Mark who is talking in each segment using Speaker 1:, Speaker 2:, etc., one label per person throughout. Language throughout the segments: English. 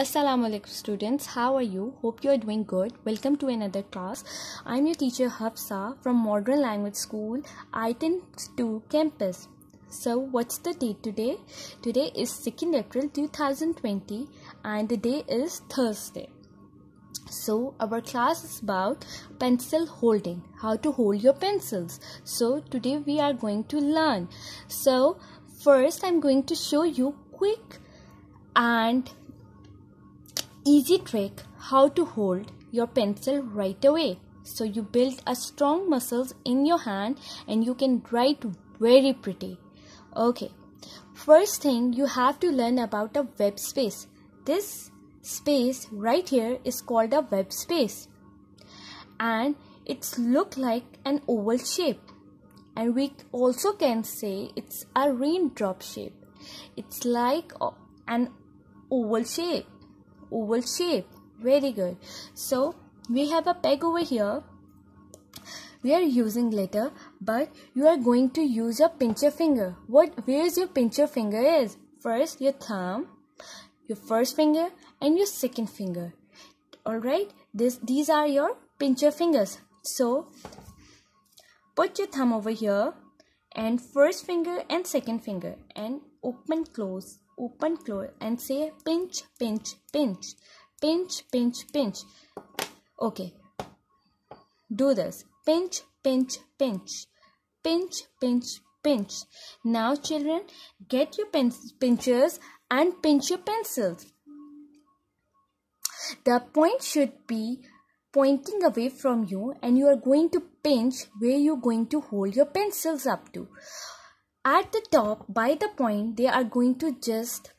Speaker 1: Assalamu alaikum students. How are you? Hope you are doing good. Welcome to another class. I'm your teacher Hafsah from Modern Language School I-10 2 campus. So what's the date today? Today is 2nd April 2020 and the day is Thursday. So our class is about pencil holding how to hold your pencils. So today we are going to learn. So first i'm going to show you quick and easy trick how to hold your pencil right away. So you build a strong muscles in your hand and you can write very pretty. Okay. First thing you have to learn about a web space. This space right here is called a web space. And it's look like an oval shape. And we also can say it's a raindrop shape. It's like an oval shape oval shape very good. So we have a peg over here. We are using glitter but you are going to use your pincher finger. What where is your pincher finger is? First your thumb your first finger and your second finger. All right this these are your pincher fingers. So put your thumb over here and first finger and second finger and open close open close and say pinch pinch pinch pinch pinch pinch. Okay. Do this. Pinch pinch pinch. Pinch pinch pinch. Now children get your pen pinchers and pinch your pencils. The point should be pointing away from you and you are going to pinch where you're going to hold your pencils up to at the top by the point they are going to just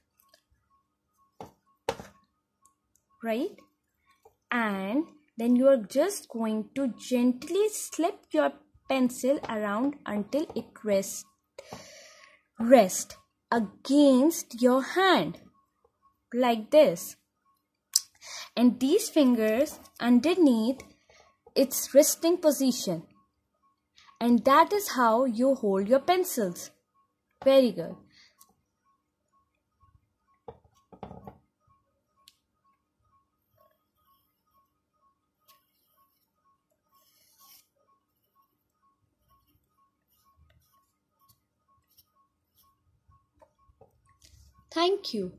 Speaker 1: right? And then you are just going to gently slip your pencil around until it rests rest against your hand like this. And these fingers underneath its resting position. And that is how you hold your pencils very good. Thank you.